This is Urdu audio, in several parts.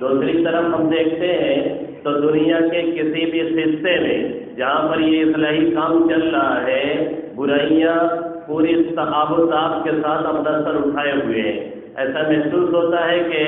دوسری طرف ہم دیکھتے ہیں تو دنیا کے کسی بھی خطے میں جہاں پر یہ اصلاحی کام چل رہا ہے، برائیاں پوری صحاب و صاحب کے ساتھ اپنا سر اٹھائے ہوئے ہیں۔ ایسا محسوس ہوتا ہے کہ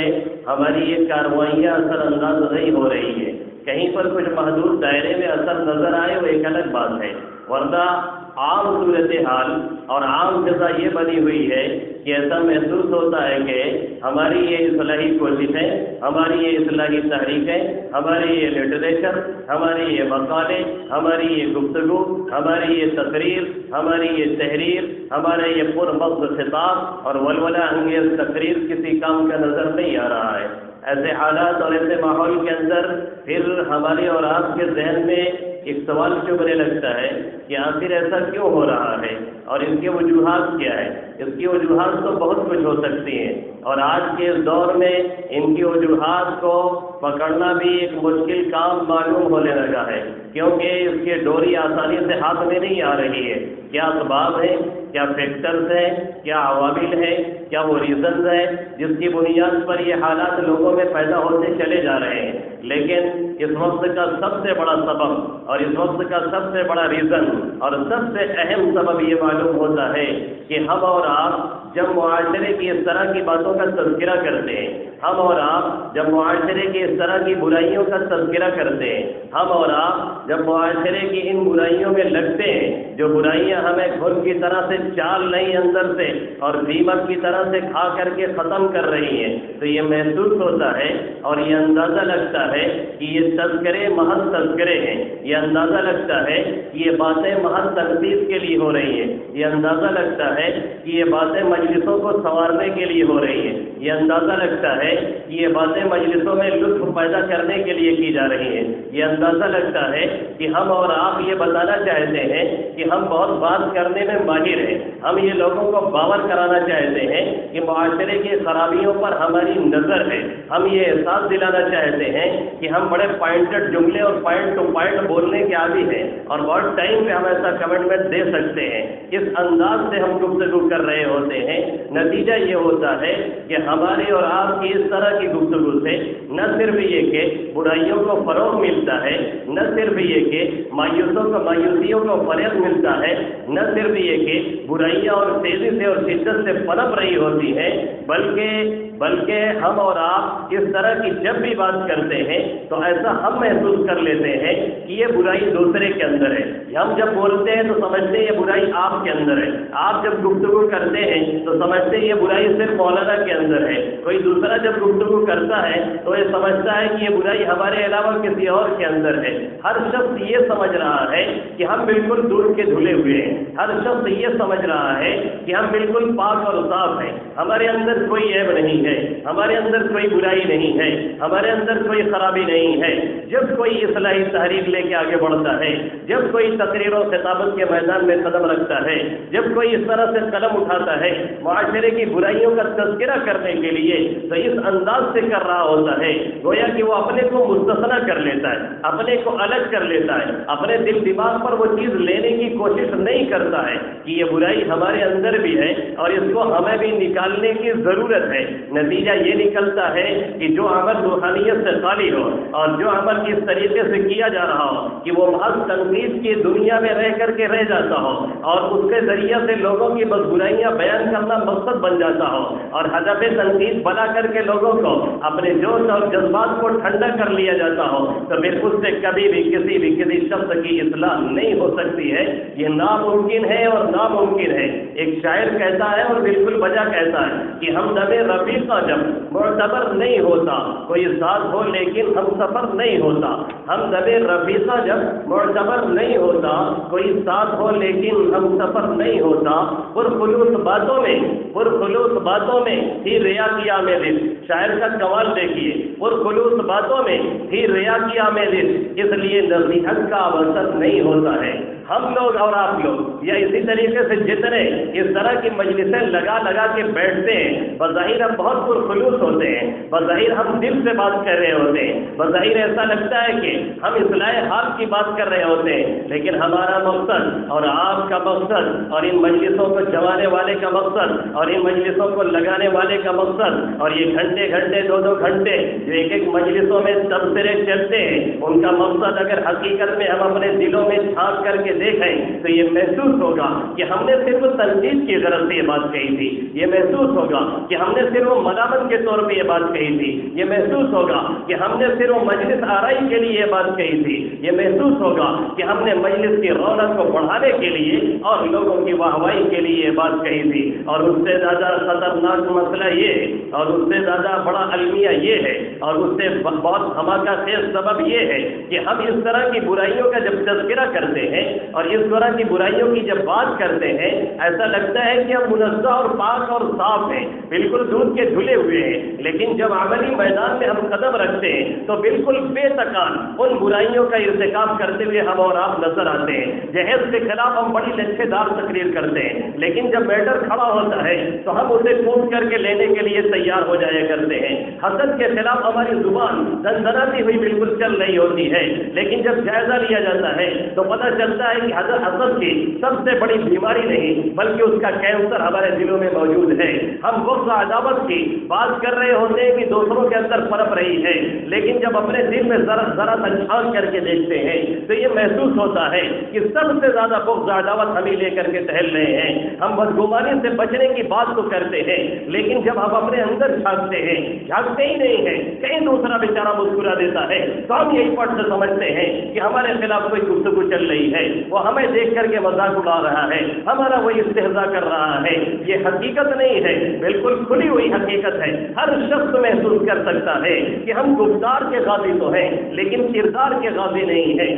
ہماری یہ کاروائیاں اثر انداز نہیں ہو رہی ہیں۔ کہیں پر کچھ محدود دائرے میں اثر نظر آئے وہ ایک الگ بات ہے۔ ورنہ عام صورت حال اور عام جزا یہ بنی ہوئی ہے کہ ایسا محسوس ہوتا ہے کہ ہماری یہ اصلاحی کوششیں، ہماری یہ اصلاحی تحریکیں، ہماری یہ لٹریچر ہماری یہ مقالے، ہماری یہ گفتگو، ہماری یہ تقریر، ہماری یہ تحریر ہمارے یہ پر مقد خطاب اور ولولہ انگیز تقریر کسی کام کا نظر نہیں آ رہا ہے۔ ایسے حالات اور ایسے ماحول کے اندر پھر ہمارے اور آپ کے ذہن میں ایک سوال چبھنے لگتا ہے کہ آخر ایسا کیوں ہو رہا ہے اور ان کے وجوہات کیا ہے اس کی وجوہات تو بہت کچھ ہو سکتی ہیں۔ اور آج کے اس دور میں ان کی وجوہات کو پکڑنا بھی ایک مشکل کام معلوم ہونے لگا ہے۔ کیونکہ اس کی ڈوری آسانی سے ہاتھ میں نہیں آ رہی ہے۔ کیا اسباب ہیں؟ کیا فیکٹرز ہیں؟ کیا عوامل ہیں؟ کیا وہ ریزنز ہیں؟ جس کی بنیاد پر یہ حالات لوگوں میں پیدا ہوتے چلے جا رہے ہیں۔ لیکن اس وقت کا سب سے بڑا سبب اور اس وقت کا سب سے بڑا ریزن اور سب سے اہم سبب یہ معلوم ہوتا ہے کہ ہم اور آپ جب معاشرے کی اس طرح کی باتوں کا تذکرہ کرتے ہیں، ہم اور آپ جب معاشرے کی اس طرح کی برائیوں کا تذکرہ کرتے ہیں، ہم اور آپ جب معاشرے کی ان برائیوں میں لگتے ہیں، جو برائیاں ہمیں گھر کی طرح سے چال نہیں اندر سے اور دیمک کی طرح سے کھا کر کے ختم کر رہی ہیں، تو یہ محسوس ہوتا ہے اور یہ اندازہ لگتا ہے کہ یہ تذکرے محض تذکرے ہیں۔ یہ اندازہ لگتا ہے کہ یہ باتیں محض تنقید کے لیے ہو رہی ہیں یہ اندازہ لگتا ہے کہ یہ باتیں مجلسوں کو سنوارنے کے لیے ہو رہی ہیں۔ یہ اندازہ لگتا ہے کہ یہ باتیں مجلسوں میں لطف پیدا کرنے کے لیے کی جا رہی ہیں۔ یہ اندازہ لگتا ہے کہ ہم اور آپ یہ بتانا چاہتے ہیں کہ ہم بہت بات کرنے میں ماہر ہیں۔ ہم یہ لوگوں کو باور کرانا چاہتے ہیں کہ معاشرے کی خرابیوں پر ہماری نظر ہے۔ ہم یہ احساس دلانا چاہتے ہیں کہ ہم بڑے پوائنٹڈ جملے اور پوائنٹ ٹو پوائنٹ بولنے کے عادی ہیں اور بہت ٹائم پہ ہم ایسا کمنٹمنٹ دے سکتے ہیں۔ اس انداز سے ہم گفتگو کر رہے ہوتے ہیں۔ نتیجہ یہ ہوتا ہے کہ ہماری اور آپ کی اس طرح کی گفتگو سے نہ صرف یہ کہ برائیوں کو فروغ ملتا ہے، نہ صرف یہ کہ مایوسوں کو مایوسیوں کو فریب ملتا ہے، نہ صرف یہ کہ برائیاں اور تیزی سے اور شدت سے پنپ رہی ہوتی ہیں بلکہ بلکہ ہم اور آپ اس طرح کی جب بھی بات کرتے ہیں تو ایسا ہم محسوس کر لیتے ہیں کہ یہ برائی دوسرے کے اندر ہے۔ ہم جب بولتے ہیں تو سمجھتے ہیں یہ برائی آپ کے اندر ہے۔ آپ جب گفتگو کرتے ہیں تو سمجھتے ہیں یہ برائی صرف مولانا کے اندر ہے۔ کوئی دوسرا جب گفتگو کرتا ہے تو یہ سمجھتا ہے کہ یہ برائی ہمارے علاوہ کسی اور کے اندر ہے۔ ہر شخص یہ سمجھ رہا ہے کہ ہم بالکل دور کے دھلے ہوئے ہیں۔ ہر شخص یہ سمجھ رہا ہے کہ ہم بالکل پاک اور صاف ہیں۔ ہمارے اندر کوئی عیب نہیں ہے۔ ہمارے اندر کوئی برائی نہیں ہے۔ ہمارے اندر کوئی خرابی نہیں ہے۔ جب کوئی اصلاحی تحریر لے کے آگے بڑھتا ہے، جب کوئی تقریر و خطابت کے میدان میں قدم رکھتا ہے۔ جب کوئی اس طرح سے قلم اٹھاتا ہے، معاشرے کی برائیوں کا تذکرہ کرنے کے لیے تو اس انداز سے کر رہا ہوتا ہے۔ گویا کہ وہ اپنے کو مستثر کر لیتا ہے، اپنے کو الگ کر لیتا ہے، اپنے دل دماغ پر وہ چیز لینے کی کوشش نہیں کرتا ہے کہ یہ برائی ہمارے اندر بھی ہے اور اس کو ہمیں بھی نکالنے کی ضرورت ہے۔ نتیجہ یہ نکلتا ہے کہ جو عمل روحانیت سے خالی ہو اور جو عمل اس طریقے سے کیا جا رہا ہو، کہ وہ محض تنقید کی دنیا میں رہ کر کے رہ جاتا ہو اور اس کے ذریعے سے لوگوں کی بس برائیاں بیان کرنا مقصد بن جاتا ہو اور ہدف تنقید بنا کر کے لوگوں کو اپنے جوش اور جذبات کو ٹھنڈا کر لیا جاتا ہو۔ تو پھر اس سے کبھی بھی کسی بھی کسی شخص کی اصلاح نہیں ہو سکتی ہے۔ یہ ناممکن ہے اور ناممکن ہے۔ ایک شاعر کہتا ہے اور بالکل وجہ کہتا ہے کہ ہم دب رفیقہ جب معتبر نہیں ہوتا، کوئی ساتھ ہو لیکن ہم سفر نہیں ہوتا۔ ہم دب رفیقہ جب معتبر نہیں ہوتا، کوئی ساتھ ہو لیکن ہم سفر نہیں ہوتا۔ پرخلوص باتوں میں، پرخلوص باتوں میں ہی ریا کیا میں دل شاعر کا کمال دیکھیے۔ پرخلوص باتوں میں ہی ریا کیا میں نے اس لیے نصیحت کا اوسط نہیں ہوتا ہے۔ ہم لوگ اور آپ لوگ، یا اسی طریقے سے جتنے اس طرح کی مجلسیں لگا لگا کے بیٹھتے ہیں، بظاہر ہم بہت پرخلوص ہوتے ہیں، بظاہر ہم دل سے بات کر رہے ہوتے ہیں، بظاہر ایسا لگتا ہے کہ ہم اصلاح حال کی بات کر رہے ہوتے ہیں، لیکن ہمارا مقصد اور آپ کا مقصد اور ان مجلسوں کو جمانے والے کا مقصد اور ان مجلسوں کو لگانے والے کا مقصد اور یہ گھنٹے گھنٹے، دو دو گھنٹے جو ایک ایک مجلسوں میں تبصرے چلتے ہیں، ان کا مقصد اگر حقیقت میں ہم اپنے دلوں میں چھانک کر کے دیکھیں تو یہ محسوس ہوگا کہ ہم نے صرف تنقید کی ضرورت سے یہ بات کہی تھی. یہ محسوس ہوگا کہ ہم نے صرف ملامت کے طور پہ یہ بات کہی تھی. یہ محسوس ہوگا کہ ہم نے صرف مجلس آرائی کے لیے یہ بات کہی تھی. یہ محسوس ہوگا کہ ہم نے مجلس کی رونق کو بڑھانے کے لیے اور لوگوں کی واہوائی کے لیے یہ بات کہی تھی. اور اس سے زیادہ خطرناک مسئلہ یہ اور اس سے زیادہ بڑا المیہ یہ ہے اور اس سے بہت دھماکہ خیز سبب یہ ہے کہ ہم اس طرح کی برائیوں کا جب تذکرہ کرتے ہیں اور اس طرح کی برائیوں کی جب بات کرتے ہیں، ایسا لگتا ہے کہ ہم منزہ اور پاک اور صاف ہیں، بالکل دودھ کے دھلے ہوئے ہیں۔ لیکن جب عملی میدان میں ہم قدم رکھتے ہیں، تو بالکل بے تکان ان برائیوں کا ارتکاب کرتے ہوئے ہم اور آپ نظر آتے ہیں۔ جہیز کے خلاف ہم بڑی لچھے دار تقریر کرتے ہیں۔ لیکن جب میٹر کھڑا ہوتا ہے، تو ہم اسے کوٹ کر کے لینے کے لیے تیار ہو جایا کرتے ہیں۔ حسد کے خلاف ہماری زبان دندناتی ہوئی بالکل چل رہی ہوتی ہے۔ لیکن جب جائزہ لیا جاتا ہے، تو پتہ چلتا ہے کہ حضرت حسد کی سب سے بڑی بیماری نہیں، بلکہ اس کا کینسر ہمارے دلوں میں موجود ہے۔ ہم وقت عداوت کی بات کر رہے ہوتے ہیں کہ دوسروں کے اندر پرپ رہی ہے، لیکن جب اپنے دل میں ذرا ذرا چھان کر کے دیکھتے ہیں، تو یہ محسوس ہوتا ہے کہ سب سے زیادہ بغض عداوت ہمیں لے کر کے ٹہل رہے ہیں۔ ہم بدگمانی سے بچنے کی بات تو کرتے ہیں، لیکن جب ہم اپنے اندر جھانکتے ہیں، جھانکتے ہی نہیں ہیں، کہیں دوسرا بیچارہ مسکرا دیتا ہے۔ تو ہم یہی پٹ سے سمجھتے ہیں کہ ہمارے خلاف کوئی گفتگو چل رہی ہے۔ وہ ہمیں دیکھ کر کے مذاق اڑا رہا ہے، ہمارا وہی استحضا کر رہا ہے۔ یہ حقیقت نہیں ہے، بالکل کھلی ہوئی حقیقت ہے۔ ہر شخص محسوس کر سکتا ہے کہ ہم گفتار کے غازی تو ہیں، لیکن کردار کے غازی نہیں ہے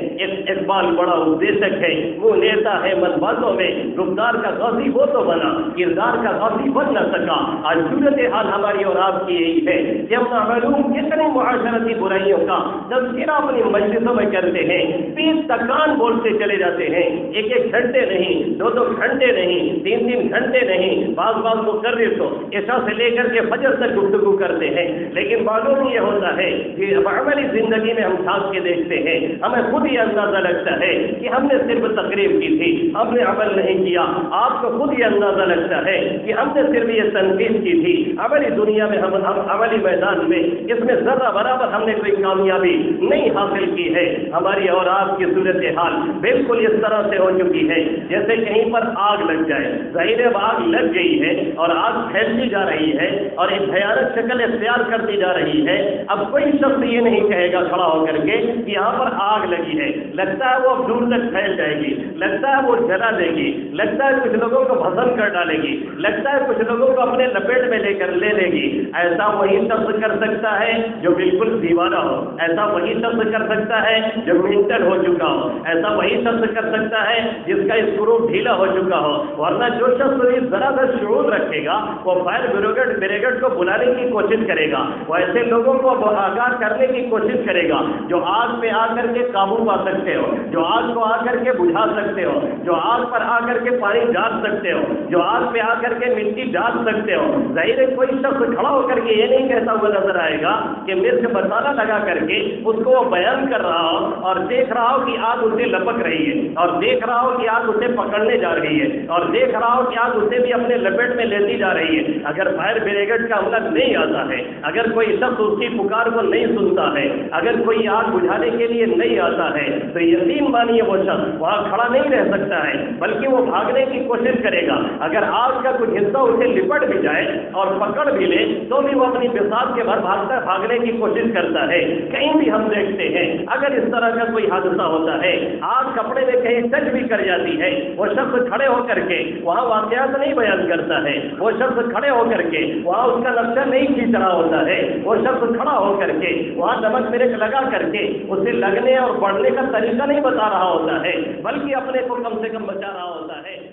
اقبال بڑا ادیشک ہے۔ وہ نیتا ہے من باتوں میں۔ گفتار کا غازی وہ تو بنا، کردار کا غازی بن نہ سکا۔ آج صورت حال ہماری اور آپ کی یہی ہے کہ ہم معلوم کتنی معاشرتی برائیوں کا تذکرہ اپنی مجلسوں میں کرتے ہیں۔ تین تکان بولتے چلے جاتے ہیں، ایک ایک گھنٹے نہیں، دو دو گھنٹے نہیں، تین تین گھنٹے نہیں، بعض بعض کو کر رہے تو ایسا سے لے کر کے فجر تک گفتگو کرتے ہیں۔ لیکن معلوم یہ ہوتا ہے کہ عملی زندگی میں ہم سانس کے دیکھتے ہیں، ہمیں خود یہ اندازہ لگتا ہے کہ ہم نے صرف تقریب کی تھی، ہم نے عمل نہیں کیا۔ آپ کو خود یہ اندازہ لگتا ہے کہ ہم نے صرف یہ تنقید کی تھی۔ عملی دنیا میں ہم عملی میدان میں، اس میں ذرہ برابر ہم نے کوئی کامیابی نہیں حاصل کی ہے۔ ہماری اور آپ کی صورت حال بالکل یہ اس طرح سے ہو چکی ہے، جیسے کہیں پر آگ لگ جائے، ظاہر آگ لگ گئی ہے اور آگ پھیلتی جا رہی ہے اور ایک بھیانک شکل اختیار کرتی جا رہی ہے۔ اب کوئی شخص یہ نہیں کہے گا کھڑا ہو کر کے کہ یہاں پر آگ لگی ہے۔ لگتا ہے وہ اب دور تک پھیل جائے گی۔ لگتا ہے وہ جلا دے گی۔ لگتا ہے کچھ لوگوں کو بھسن کر ڈالے گی۔ لگتا ہے کچھ لوگوں کو اپنے لپیٹ میں لے کر لے لے گی۔ ایسا وہی شخص کر سکتا ہے جو بالکل دیوانہ ہو۔ ایسا وہی شخص کر سکتا ہے جو منٹل ہو چکا ہو۔ ایسا وہی شخص کر سکتا ہے جس کا اسکرو ڈھیلا ہو چکا ہو۔ ورنہ جو شخص ذرا سا شعور رکھے گا، وہ فائر بریگیڈ بریگیڈ کو بلانے کی کوشش کرے گا۔ وہ ایسے لوگوں کو آگاہ کرنے کی کوشش کرے گا جو آگ پہ آ کر کے قابو پا سکتے ہو، جو آگ کو آ کر کے بجھا سکتے ہو، جو آگ پر آ کر کے پانی ڈال سکتے ہو، جو آگ پہ آ کر کے مٹی ڈال سکتے ہو۔ ظاہر ہے کوئی شخص کھڑا ہو کر کے یہ نہیں کہتا ہوا نظر آئے گا کہ مرچ مسالہ لگا کر کے اس کو وہ بیان کر رہا ہو اور دیکھ رہا ہو کہ آگ اسے لپک رہی ہے۔ اور دیکھ رہا ہو کہ آگ اسے پکڑنے جا رہی ہے، اور دیکھ رہا ہو کہ آگ اسے بھی اپنے لپیٹ میں لیتی جا رہی ہے۔ اگر فائر بریگیڈ کا عملہ نہیں آتا ہے، اگر کوئی شخص اس کی پکار کو نہیں سنتا ہے، اگر کوئی آگ بجھانے کے لیے نہیں آتا ہے تو یقین مانیے وہ شخص، وہاں کھڑا نہیں رہ سکتا ہے، بلکہ وہ بھاگنے کی کوشش کرے گا۔ اگر آگ کا کچھ حصہ اسے لپٹ بھی جائے اور پکڑ بھی لے، تو بھی وہ اپنی بساط کے بھر بھاگتا ہے، بھاگنے کی کوشش کرتا ہے۔ کہیں بھی ہم دیکھتے ہیں، اگر اس طرح کا کوئی حادثہ ہوتا ہے، آگ کپڑے میں کہیں ٹچ بھی کر جاتی ہے۔ وہ شخص کھڑے ہو کر کے وہاں واقعات نہیں بیان کرتا ہے۔ وہ شخص کھڑے ہو کر کے وہاں اس کا نقشہ نہیں کھینچ رہا ہوتا ہے۔ وہ شخص کھڑا ہو کر کے وہاں نمک میرے لگا کر کے، اسے لگنے اور بڑھنے کا طریقہ نہیں بتا رہا ہوتا ہے، بلکہ اپنے کو کم سے کم بچا رہا ہوتا ہے۔